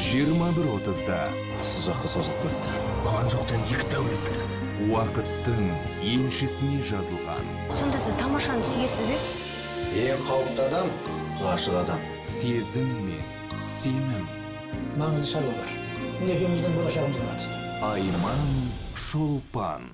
жиырма бір отызда. Ұзаққа созылып кетті маған жоқтан екі тәулік керек. Уақыттың еншісіне жазылған. Сонда сіз тамашаны сүйесіз бе? Ең қауіпті адам ғашық адам. Сезім мен сенім? Маңызды шаруа бар бұл екеуміздің болашағымызға қатысты. Айман шолпан.